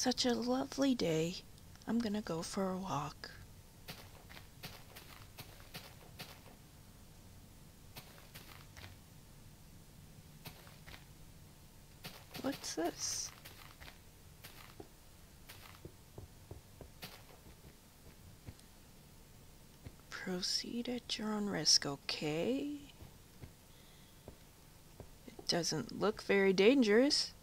Such a lovely day. I'm gonna go for a walk. What's this? Proceed at your own risk, okay? It doesn't look very dangerous.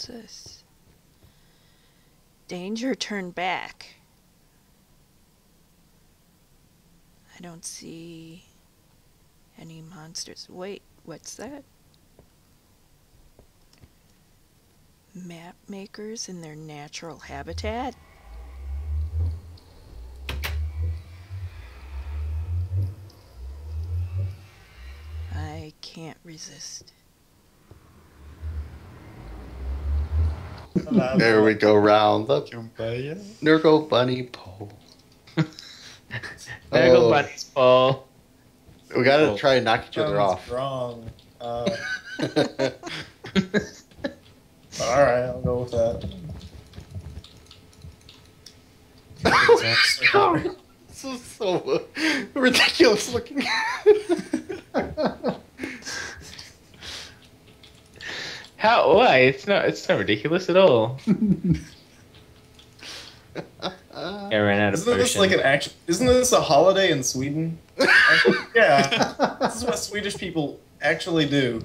What's this? Danger, turn back. I don't see any monsters. Wait, what's that? Map makers in their natural habitat? I can't resist. There we go round the Kumbaya. Nirgal Bunny pole. There go Oh. bunnies, Paul. We gotta Oh. try and knock each other Sounds off. Wrong. Uh, all right, I'll go with that. God, this is so ridiculous looking. How? Why? It's not. It's not ridiculous at all. I ran out of Isn't this like an action? Isn't this a holiday in Sweden? yeah, this is what Swedish people actually do.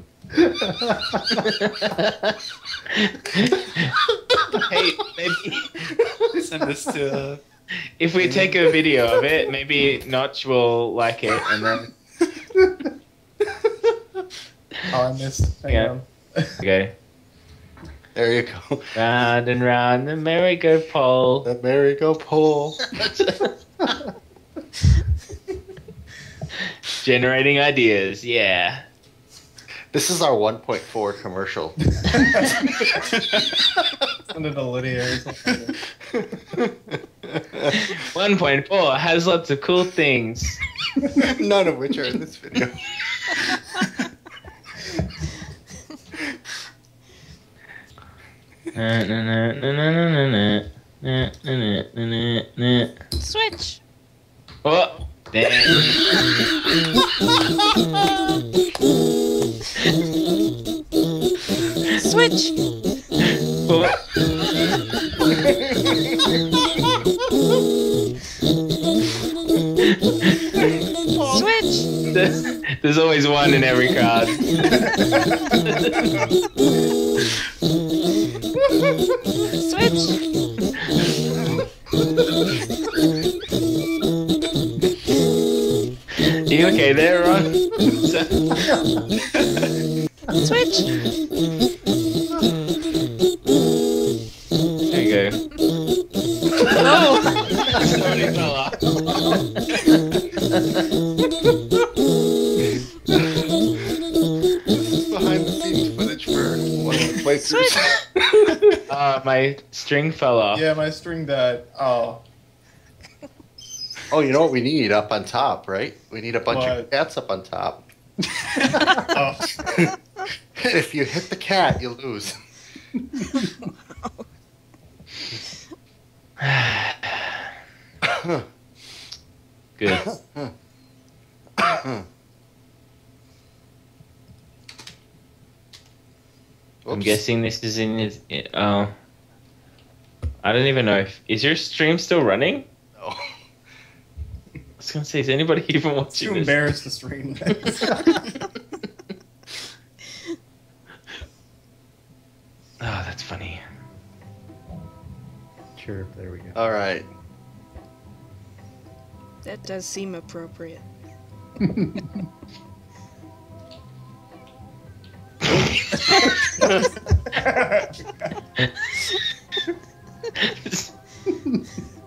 hey, maybe Send this to. Uh, if we take a video of it, maybe Notch will like it, and then Oh, I missed. Hang Yeah. on. Okay. there you go. Round and round the merry-go pole. The merry-go pole. Generating ideas, yeah. This is our 1.4 commercial. Send it to Lydia or something. 1.4 has lots of cool things. None of which are in this video. Switch! Oh, damn. Switch! Oh, Switch! there's, there's always one in every card. you okay there, Ron? Switch! there you go. Oh! Somebody fell off. This is behind the scenes footage for one of the playthroughs. Uh, my string fell off. Yeah, my string died. Oh, oh, you know what we need up on top, right? We need a bunch of cats up on top. oh. if you hit the cat, you lose. Good. I'm guessing this is in his. Oh. I don't even know if. Is your stream still running? No. I was gonna say, is anybody even Too watching this? embarrassed to stream. Oh, that's funny. sure, there we go. All right. That does seem appropriate.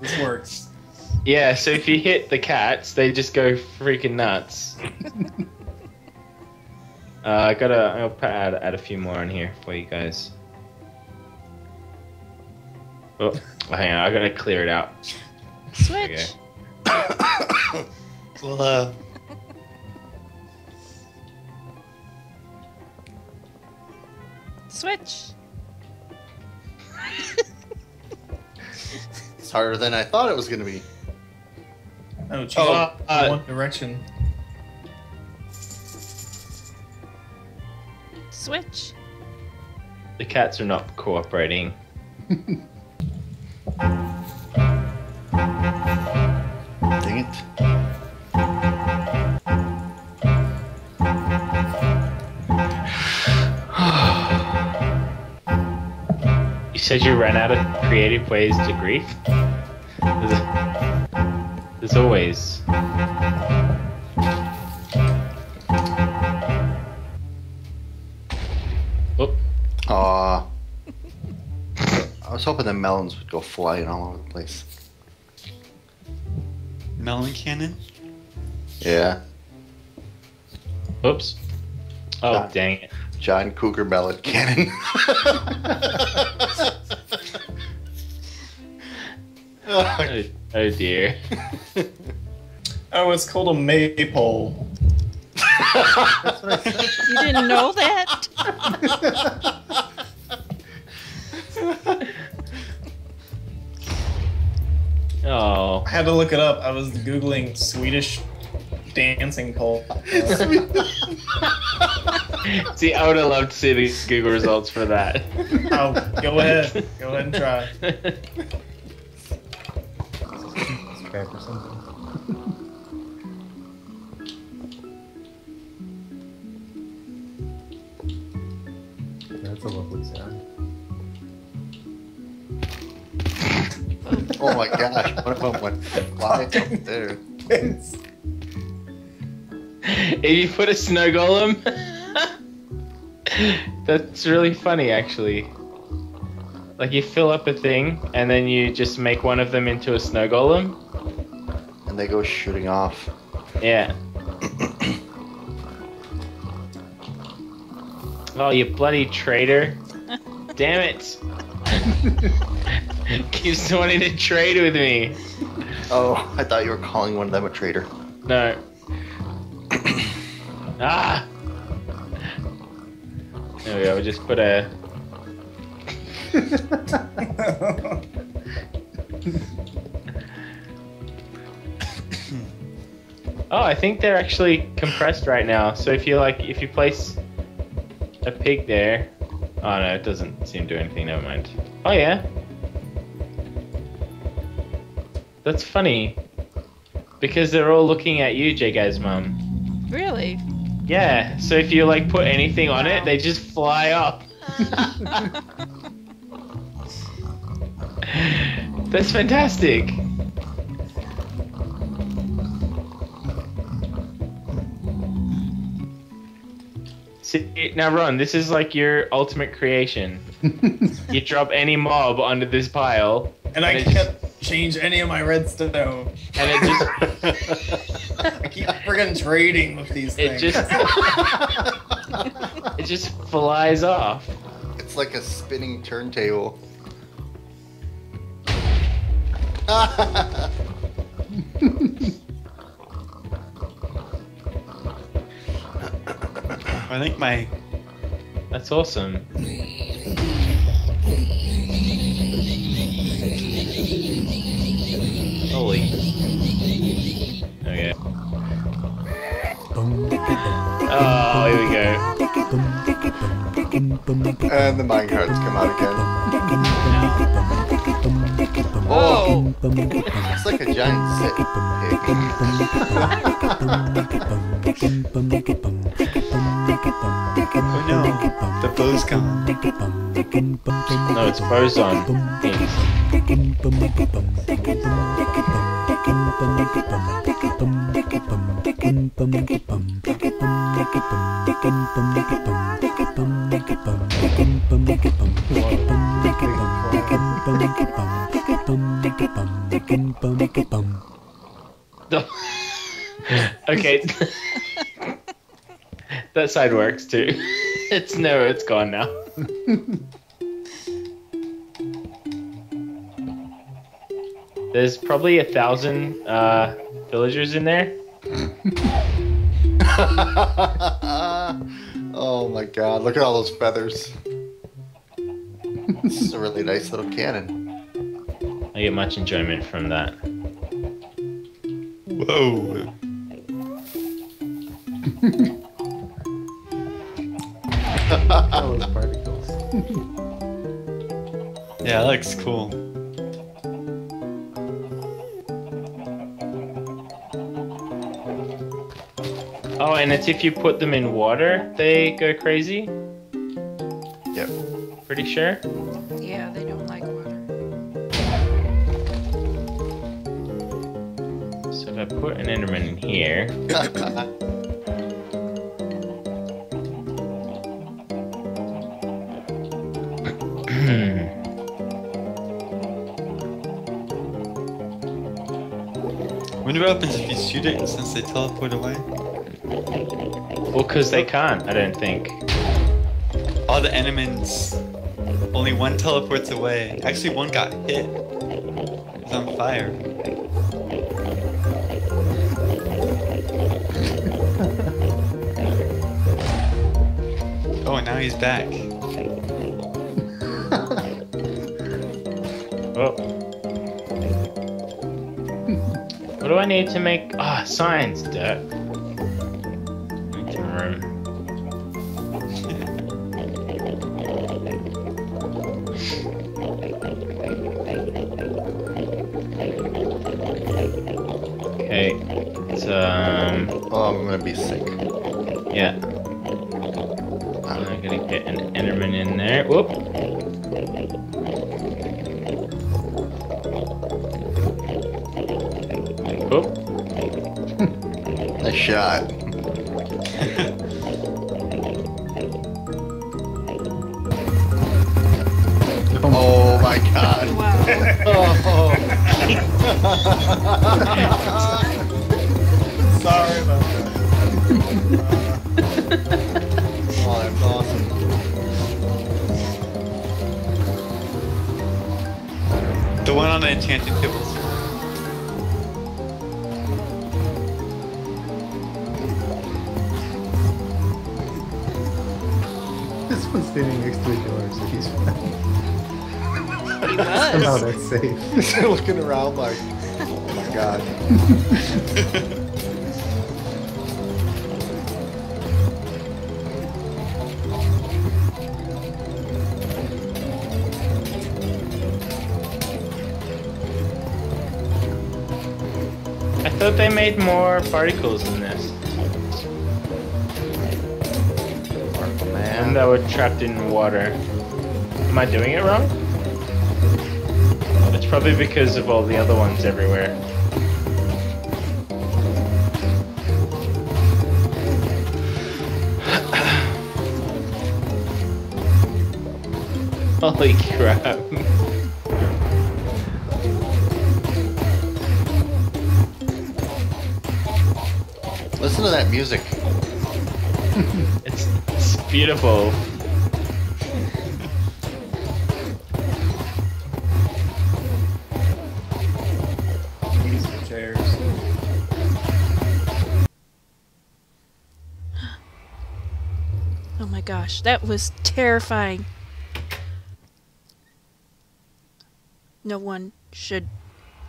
this works. Yeah, so if you hit the cats, they just go freaking nuts. uh, I gotta. I'll put- add, add a few more in here for you guys. Oh, hang on, I gotta clear it out. Switch! Okay. Well, uh, Switch. It's harder than I thought it was gonna be. Oh, choose Oh, uh, one direction. Switch. The cats are not cooperating. Dang it. You said you ran out of creative ways to grief? There's, there's always. Oh, Aw. I was hoping the melons would go flying all over the place. Melon cannon? Yeah. oops. Oh, Ah. dang it. John Cougar Melon Cannon. Oh, oh dear. Oh, it's called a maypole. That's what I said. You didn't know that? Oh. I had to look it up. I was googling Swedish dancing pole. Uh, See, I would have loved to see the Google results for that. oh, go ahead. Go ahead and try. Scrap or something. That's a lovely sound. oh my gosh, one of them went flying up there. if you put a snow golem, that's really funny, actually. Like you fill up a thing, and then you just make one of them into a snow golem. And they go shooting off. Yeah. oh, you bloody traitor! Damn it! Keeps wanting to trade with me. Oh, I thought you were calling one of them a traitor. No. ah. There we go. We just put a. Oh, I think they're actually compressed right now. So if you like, if you place a pig there, oh no, it doesn't seem to do anything. Never mind. Oh yeah, that's funny because they're all looking at you, jGazMom. Really? Yeah. So if you like put anything on it, they just fly up. That's fantastic. See, now Ron, this is like your ultimate creation. you drop any mob onto this pile, And I And it can't change any of my redstone. and it just I keep friggin' trading with these it things. just it just flies off. It's like a spinning turntable. I think my That's awesome. Holy. Okay. Oh, here we go. and the minecarts come out again. Oh. It's like a giant sit oh no, the bow's gone. No, it's. Things. okay. That side works too. It's no, it's gone now. There's probably a thousand uh, villagers in there. oh my god, look at all those feathers. This is a really nice little cannon. I get much enjoyment from that. Whoa. yeah, that looks cool. Oh, and it's if you put them in water, they go crazy? Yep. Pretty sure? Yeah, they don't like water. So if I put an Enderman in here, Wonder what happens if you shoot it since they teleport away? well, because they can't, I don't think. All the enemies. Only one teleports away. Actually, one got hit. He's on fire. oh, and now he's back. Oh. What do I need to make? Ah, signs, dirt. Make room. Okay, it's um, Oh, I'm gonna be sick. yeah. I'm gonna get an Enderman in there. Whoop. Nice. Oh my god. Wow. Oh, Sorry about that. oh that's awesome. The one on the enchanted tables. Standing next to a door, so he's fine. He Somehow oh, that's safe. Looking around like, oh my god. I thought they made more particles than this. That were trapped in water. Am I doing it wrong? It's probably because of all the other ones everywhere. Holy crap. Listen to that music. Beautiful. Chairs. Oh my gosh, that was terrifying. No one should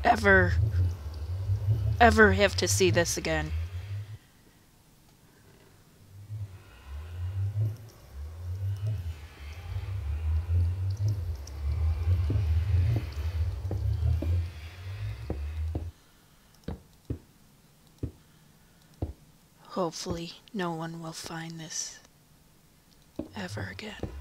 ever, ever have to see this again. Hopefully, no one will find this ever again.